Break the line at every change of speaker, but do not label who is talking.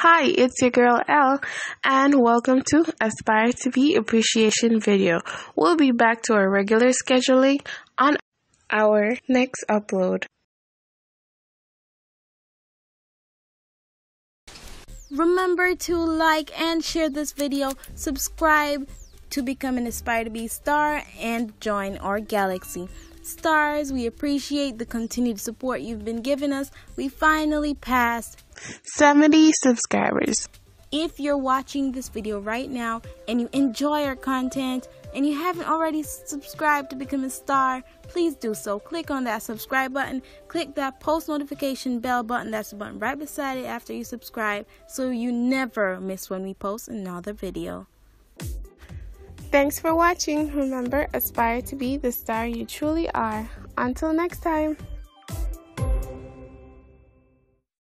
Hi, it's your girl Elle, and welcome to Aspire to Be Appreciation video. We'll be back to our regular scheduling on our next upload.
Remember to like and share this video, subscribe to become an Aspire to Be star, and join our galaxy. Stars, we appreciate the continued support you've been giving us. We finally passed
70 subscribers.
If you're watching this video right now and you enjoy our content and you haven't already subscribed to become a star, please do so. Click on that subscribe button, click that post notification bell button, that's the button right beside it after you subscribe, so you never miss when we post another video.
Thanks for watching. Remember, aspire to be the star you truly are. Until next time.